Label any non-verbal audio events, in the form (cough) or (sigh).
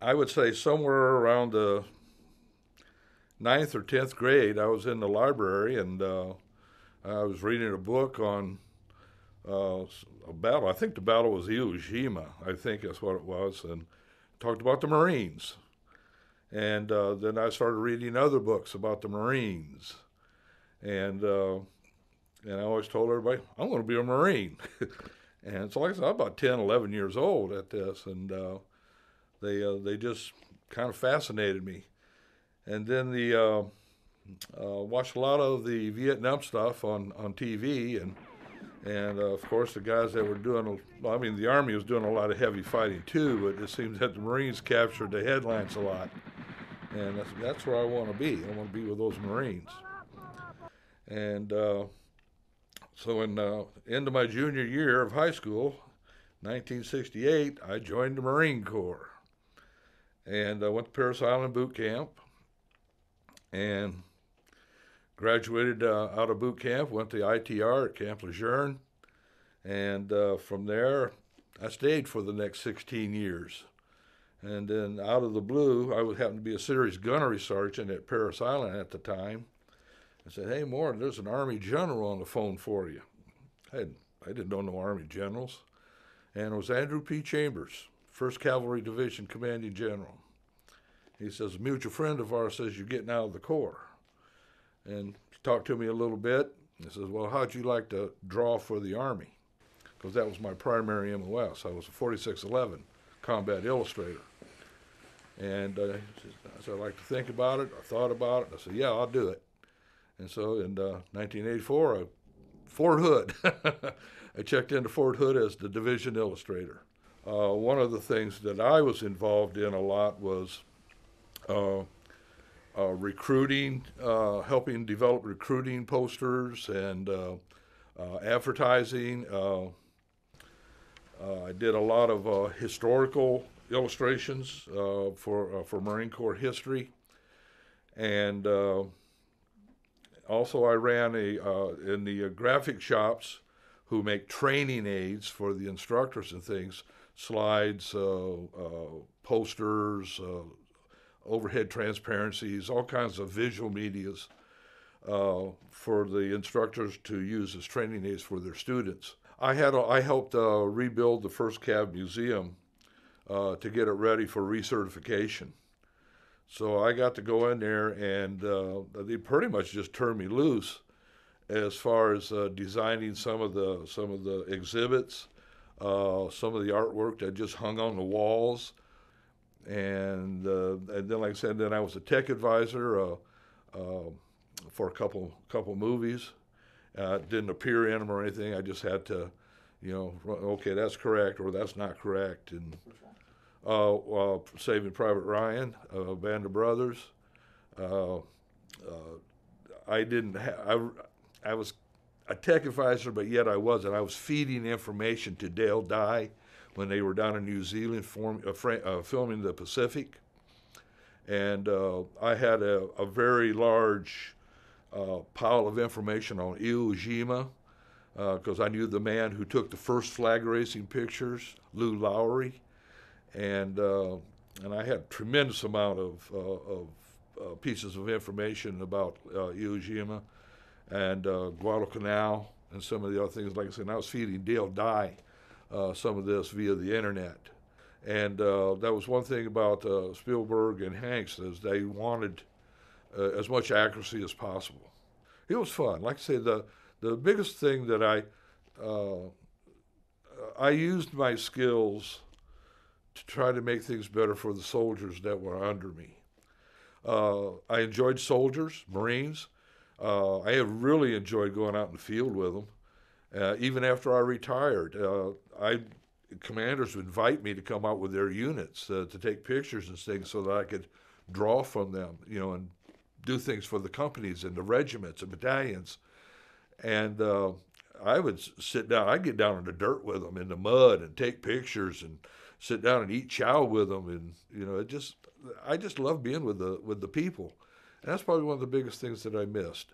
I would say somewhere around the ninth or tenth grade, I was in the library and uh, I was reading a book on uh, a battle. I think the battle was Iwo Jima. I think that's what it was, and talked about the Marines. And uh, then I started reading other books about the Marines, and uh, and I always told everybody I'm going to be a Marine. (laughs) and so, like I said, I'm about 10, 11 years old at this, and uh, they uh, they just kind of fascinated me. And then the uh, uh, watched a lot of the Vietnam stuff on on TV, and and uh, of course the guys that were doing, well, I mean, the Army was doing a lot of heavy fighting too, but it seems that the Marines captured the headlines a lot, and that's that's where I want to be. I want to be with those Marines. And uh, so, in uh, end of my junior year of high school, 1968, I joined the Marine Corps and I went to Parris Island boot camp and graduated uh, out of boot camp, went to ITR at Camp Lejeune, and uh, from there I stayed for the next 16 years. And then out of the blue, I would happen to be a series gunnery sergeant at Parris Island at the time. I said, "Hey, Moore, there's an Army general on the phone for you." I, I didn't know no Army generals, and it was Andrew P. Chambers. First Cavalry Division Commanding General. He says, a mutual friend of ours says you're getting out of the Corps. And he talked to me a little bit. He says, well, how'd you like to draw for the Army? Because that was my primary MOS. I was a 4611 combat illustrator. And uh, I said, I'd like to think about it. I thought about it. I said, yeah, I'll do it. And so in uh, 1984, I, Fort Hood, (laughs) I checked into Fort Hood as the division illustrator. Uh, one of the things that I was involved in a lot was uh, uh, recruiting, uh, helping develop recruiting posters and uh, uh, advertising. I did a lot of historical illustrations for for Marine Corps history, and also I ran a in the graphic shops who make training aids for the instructors and things slides, uh, uh, posters, uh, overhead transparencies, all kinds of visual medias uh, for the instructors to use as training aids for their students. I had a, I helped uh, rebuild the first Cav Museum uh, to get it ready for recertification. So I got to go in there, and they pretty much just turned me loose as far as designing some of the some of the exhibits uh, some of the artwork that just hung on the walls. And, uh, and then, like I said, then I was a tech advisor uh, uh for a couple couple movies. Uh, didn't appear in them or anything. I just had to, you know, okay, that's correct or that's not correct. And Saving Private Ryan, Band of Brothers. I didn't. Ha- I I was a tech advisor, but yet I wasn't. I was feeding information to Dale Dye when they were down in New Zealand form, uh, fr- uh, filming the Pacific. And uh, I had a, a very large uh, pile of information on Iwo Jima because uh, I knew the man who took the first flag raising pictures, Lou Lowery. And, uh, and I had a tremendous amount of, of pieces of information about Iwo Jima and uh, Guadalcanal and some of the other things. Like I said, I was feeding Dale Dye uh, some of this via the internet. And uh, that was one thing about uh, Spielberg and Hanks is they wanted uh, as much accuracy as possible. It was fun. Like I said, the the biggest thing that I uh, I used my skills to try to make things better for the soldiers that were under me. I enjoyed soldiers, Marines. Uh, I have really enjoyed going out in the field with them. Uh, even after I retired, uh, I commanders would invite me to come out with their units uh, to take pictures and things so that I could draw from them, you know, and do things for the companies and the regiments and battalions. And uh, I would sit down. I'd get down in the dirt with them in the mud and take pictures and sit down and eat chow with them. And you know, it just I just love being with the with the people. That's probably one of the biggest things that I missed.